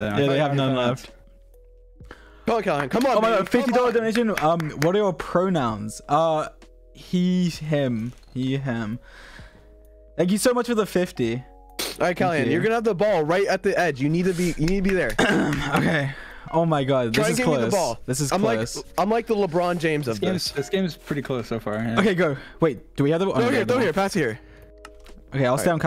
Yeah, Yeah, they have none left. Come on, Come on. Oh my god, fifty dollar donation. Um, what are your pronouns? Uh, he, him, he, him. Thank you so much for the fifty. All right, Callian, you're gonna have the ball right at the edge. You need to be. You need to be there. Okay. Oh my god, this Try is close. the ball. This is I'm close. like I'm like the LeBron James of This this. this game's pretty close so far. Yeah. okay, go. Wait, do we have the? oh, Throw no, here, throw here, pass here. Okay, I'll stay on.